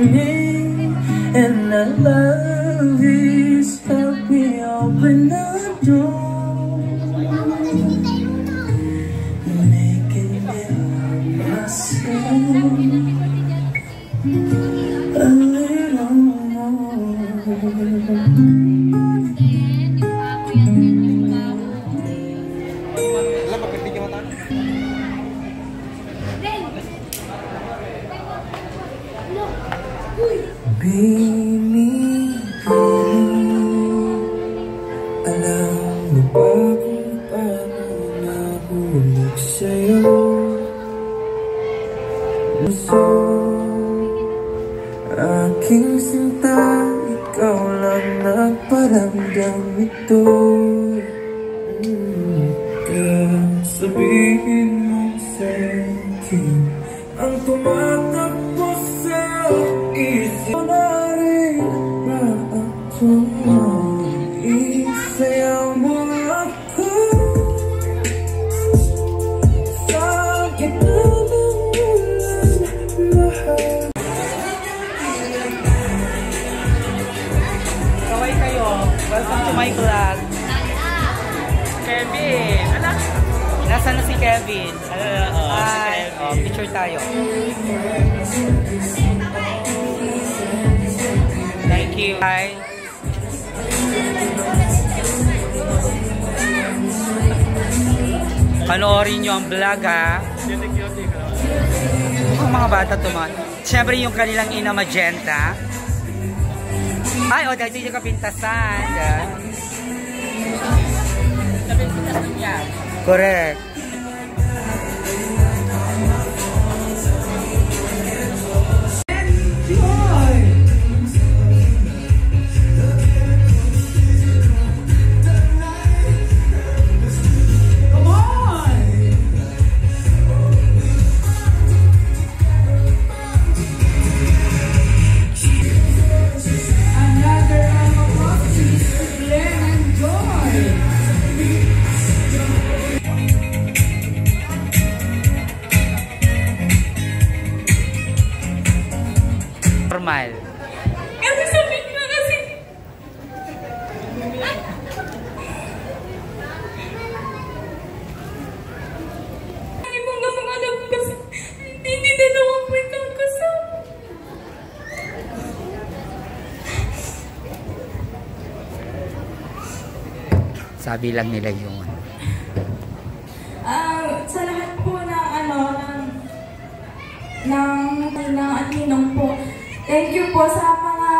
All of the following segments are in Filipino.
And I love you, help me open the door. Making me myself aking sinta, ikaw lang nagparamdam ito. Welcome to my vlog. Kevin! Anak! Nasaan na si Kevin? Hi! Oh, picture tayo. Thank you. Hi! Panoorin nyo ang vlog ha. Ang mga bata tuman. Siyempre yung kanilang ina magenta. Ay, o, dahil yung kapintasan. Correct. Sabi lang nila yun. Ah, sa lahat po ng ano, ng ng ng atinong po. Thank you po sa mga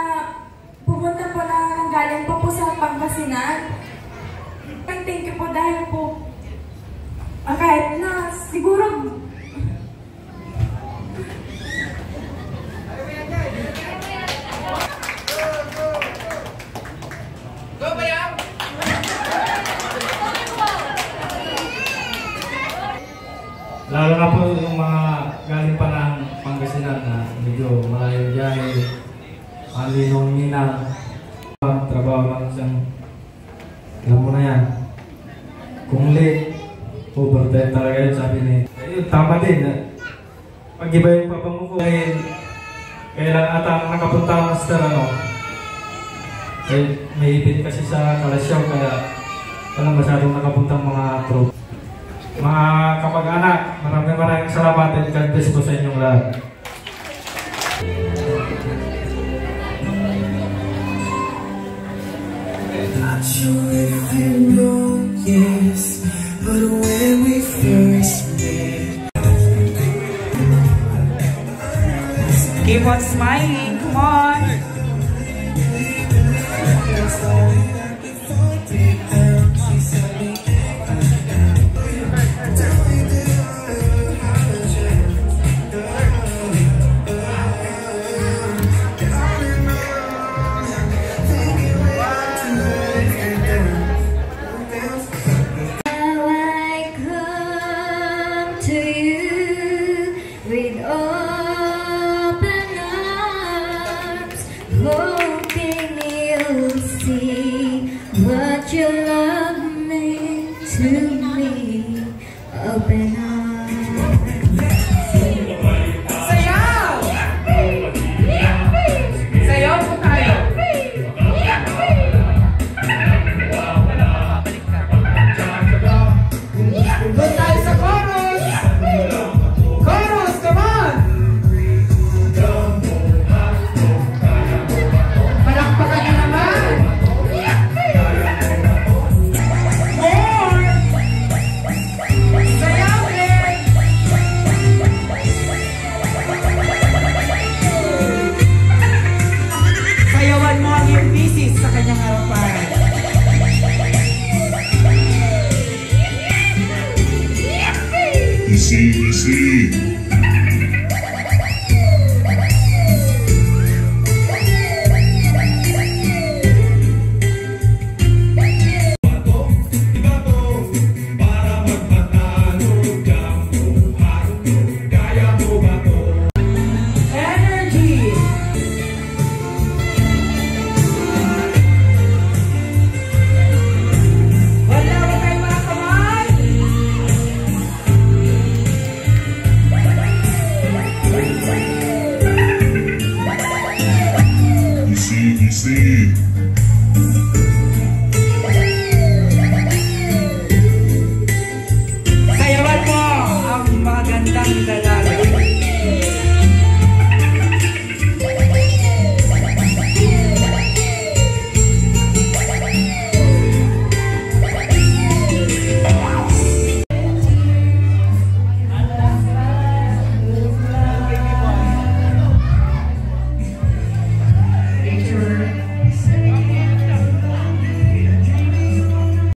pumunta po na galing po po sa Pangasinan. Thank you po dahil po ah, kahit na siguro Lalo na po yung mga galing pa ng Pangasinan na medyo malayo biyahe, ang linong ninang, trabaho lang siyang, alam mo na yan, kung late, overtime talaga yun, sabi ni, ayun, tama din, na, pag iba yung papamuko, dahil kailan ata nakapunta ang master, ano, eh, may ibig kasi sa kalasyaw, kaya walang masyadong nakapuntang mga troop. Mga kapag-anak, maraming maraming salamat and God bless po sa inyong lahat. Not sure if you know, yes, but when we first met, Keep on smiling. Come on. see what your love meant to me. Open arms. see, let's see.